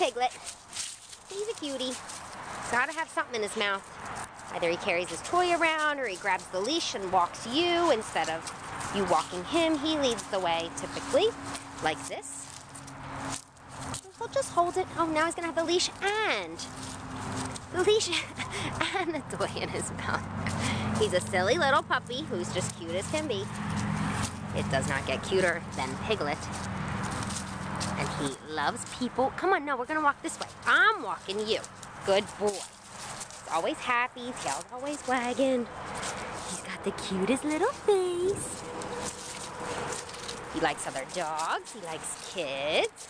Piglet. He's a cutie. Gotta have something in his mouth. Either he carries his toy around or he grabs the leash and walks you instead of you walking him. He leads the way typically, like this. He'll just hold it. Oh, now he's gonna have the leash and the leash and the toy in his mouth. He's a silly little puppy who's just cute as can be. It does not get cuter than Piglet. And he loves people. Come on, no, we're gonna walk this way. I'm walking you. Good boy He's always happy, tail's always wagging. He's got the cutest little face. He likes other dogs, he likes kids.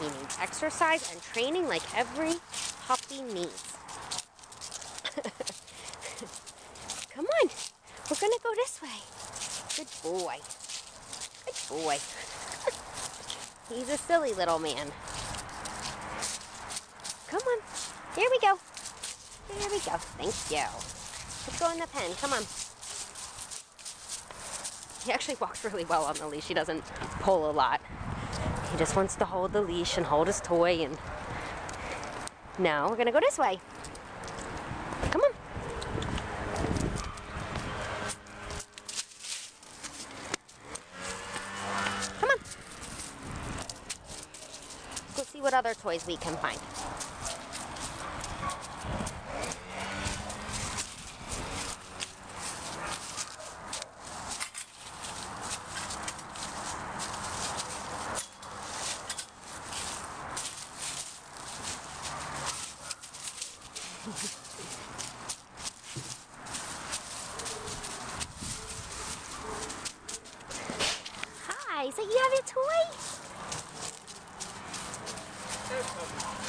He needs exercise and training like every puppy needs. Come on, we're gonna go this way. Good boy. Good boy. He's a silly little man. Come on, here we go. There we go. Thank you. Let's go in the pen. Come on. He actually walks really well on the leash. He doesn't pull a lot. He just wants to hold the leash and hold his toy and... now we're gonna go this way. Come on. Come on. Go see what other toys we can find. Hi, so you have your toy? Yeah.